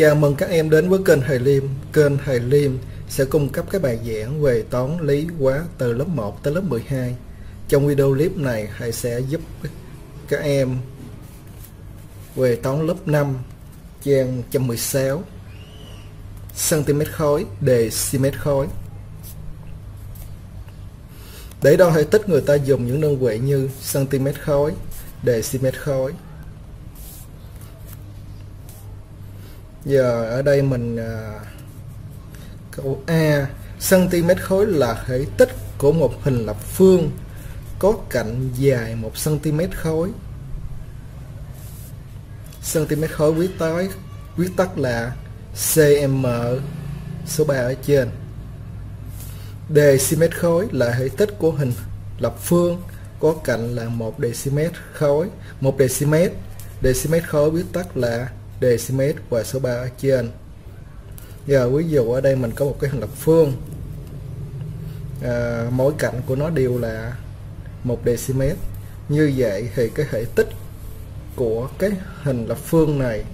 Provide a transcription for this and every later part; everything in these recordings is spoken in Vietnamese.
Chào mừng các em đến với kênh Thầy Liêm. Kênh Thầy Liêm sẽ cung cấp các bài giảng về toán lý hóa từ lớp 1 tới lớp 12. Trong video clip này, thầy sẽ giúp các em về toán lớp 5, trang 116, cm khối, dm khối. Để đo thể tích người ta dùng những đơn vị như cm khối, dm khối. Giờ ở đây mình à, câu A cm khối là thể tích của một hình lập phương có cạnh dài 1 cm khối. Cm khối viết tới viết tắt là cm số 3 ở trên. Dm khối là thể tích của hình lập phương có cạnh là 1 dm khối 1 dm dm khối viết tắt là decimet và số 3 ở trên giờ ví dụ ở đây mình có một cái hình lập phương à, mỗi cạnh của nó đều là một decimet. như vậy thì cái hệ tích của cái hình lập phương này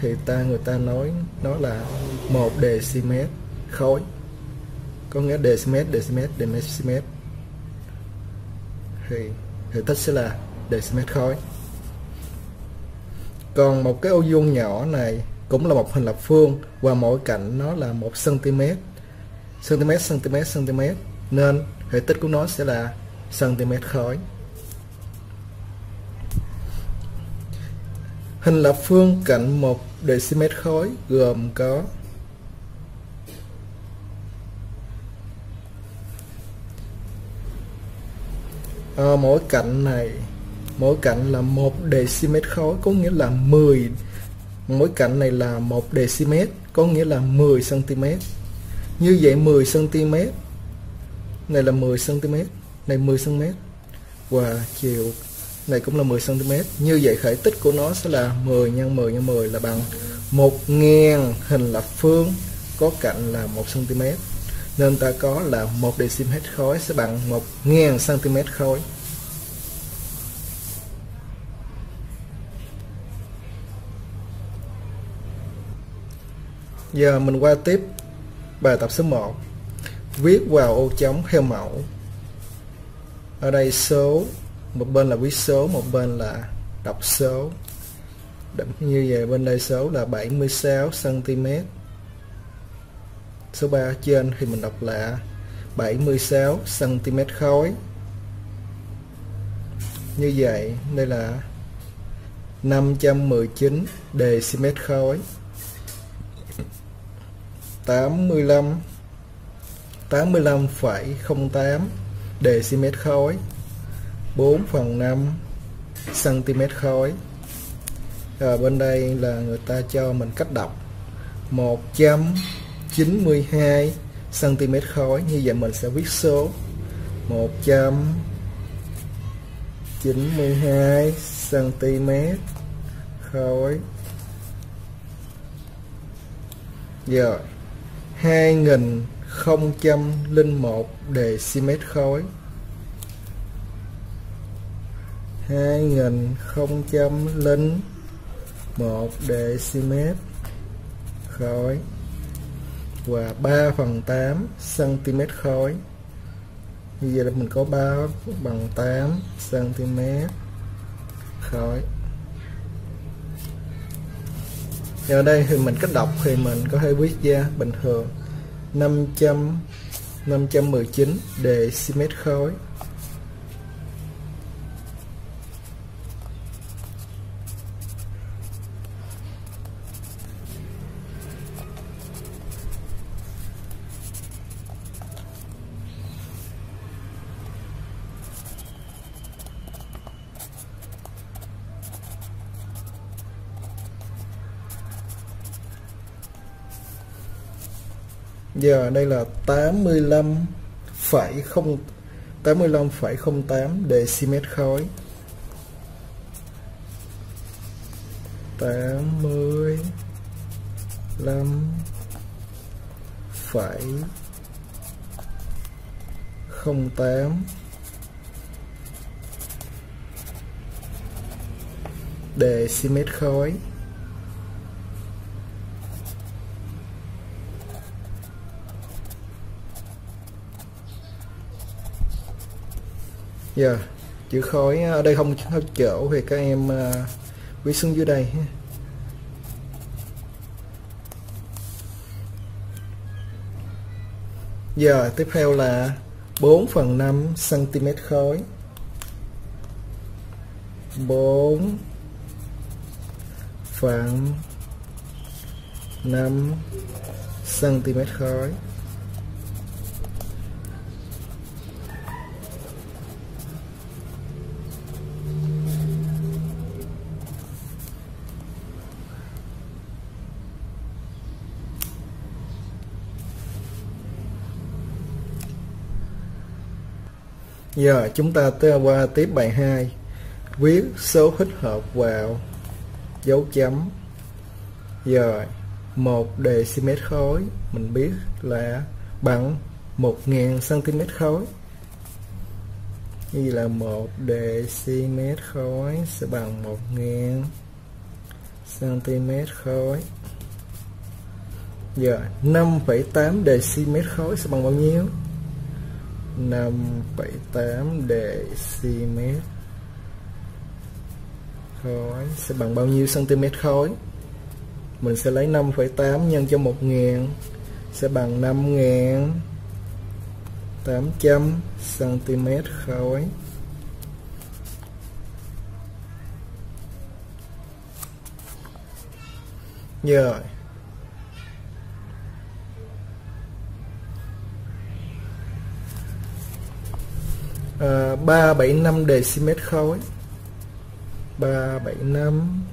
thì ta người ta nói nó là một decimet khối có nghĩa decimet, decimet, decimet. thì hệ tích sẽ là decimet khối còn một cái ô vuông nhỏ này cũng là một hình lập phương và mỗi cạnh nó là một cm cm cm cm. Nên thể tích của nó sẽ là cm khối. Hình lập phương cạnh một dm khối gồm có à, mỗi cạnh này mỗi cạnh là một dm khối, có nghĩa là 10 mỗi cạnh này là một dm có nghĩa là 10 cm như vậy 10 cm này là 10 cm này 10 cm và chiều này cũng là 10 cm như vậy khởi tích của nó sẽ là 10 x 10 x 10 là bằng 1000 hình lập phương, có cạnh là 1 cm nên ta có là 1 dm khối sẽ bằng 1000 cm khối. Giờ mình qua tiếp bài tập số 1 Viết vào ô trống theo mẫu. Ở đây số, Một bên là viết số, Một bên là đọc số. Như vậy, bên đây số là 76cm Số 3 trên thì mình đọc là 76cm khối. Như vậy, đây là 519 dm khối. 85 85,08 dm khối 4 phần 5 cm khối. Ở bên đây là người ta cho mình cách đọc. 192 cm khối như vậy mình sẽ viết số. 192 cm khối. Rồi 2001 dm khối. 2001 dm khối và 3 phần 8 cm khối. Như vậy là mình có 3 bằng 8 cm khối. Thì ở đây thì mình cách đọc thì mình có thể viết ra bình thường. 500 519 decimet khối. Giờ đây là 85,0 85,08 dm khối. 85 phẩy 08 decimet khối. Giờ yeah. chữ khối ờ, ở đây không hết chỗ thì các em ờ, quý xuống dưới đây giờ yeah, dạ, tiếp theo là 4 phần 5 cm khối 4 phần 5 cm khối Giờ yeah, chúng ta tới qua tiếp bài 2 Viết số hít hợp vào dấu chấm. Giờ yeah, một dm khối mình biết là bằng 1000 cm khối. Như là một dm khối sẽ bằng 1000 cm khối. Giờ 5,8 dm khối sẽ bằng bao nhiêu? 5,8 dm khối. Sẽ bằng bao nhiêu cm khối? Mình sẽ lấy 5,8 nhân cho 1000 sẽ bằng 5000 800 cm khối. Rồi. À, 375 dm khối 375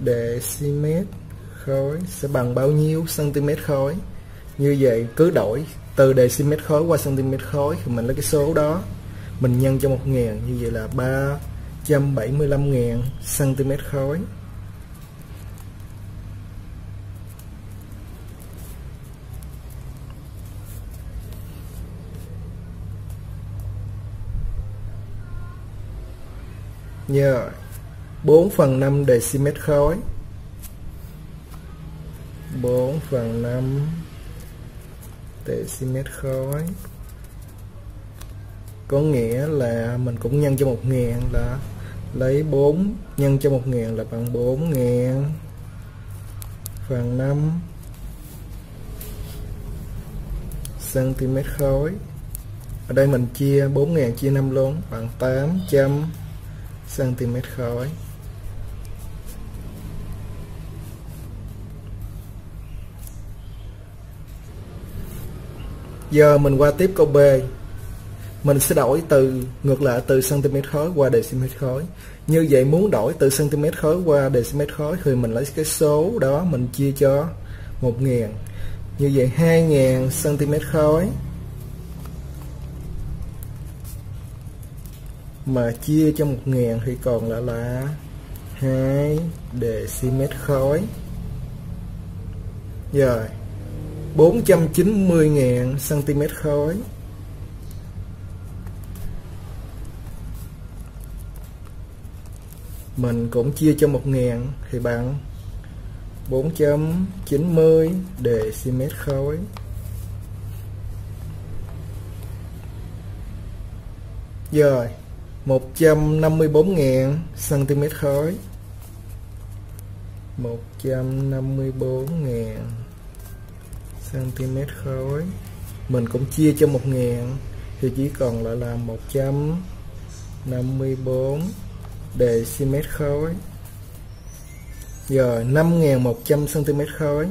dm khối sẽ bằng bao nhiêu cm khối như vậy cứ đổi từ dm khối qua cm khối thì mình lấy cái số đó mình nhân cho 1.000 như vậy là 375.000 cm khối. Nhờ 4 phần 5 dm khối. 4 phần 5 dm khối. Có nghĩa là mình cũng nhân cho 1000 là lấy 4 nhân cho 1000 là bằng 4000 phần 5 cm khối. Ở đây mình chia 4000 chia 5 luôn, bằng 800 cm khối giờ mình qua tiếp câu B. Mình sẽ đổi từ ngược lại từ cm khối qua dm khối. Như vậy muốn đổi từ cm khối qua dm khối thì mình lấy cái số đó mình chia cho 1.000 như vậy 2.000 cm khối mà chia cho 1000 thì còn lại là 2 dm khối. Rồi 490.000 cm khối. Mình cũng chia cho 1.000 thì bằng 490 dm khối. Rồi 154.000 cm khối. 154.000 cm khối. Mình cũng chia cho 1000 thì chỉ còn lại là 154 dm khối. Rồi 5.100 cm khối.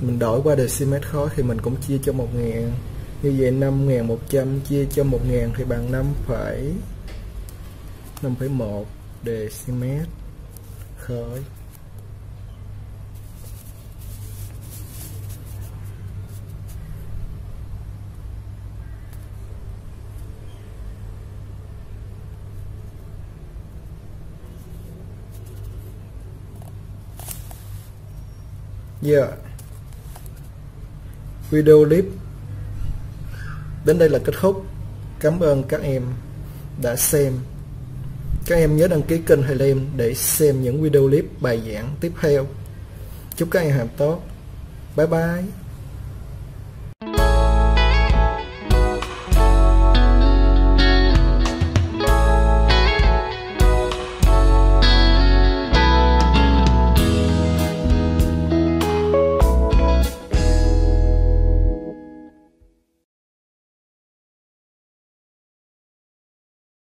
Mình đổi qua dm khó thì mình cũng chia cho 1000 như vậy 5100 chia cho 1000 thì bằng 5, 5,1 decimet khối Yeah. Dạ. Video clip đến đây là kết thúc. Cảm ơn các em đã xem các em nhớ đăng ký kênh thầy Lem để xem những video clip bài giảng tiếp theo. Chúc các em học tốt. bye bye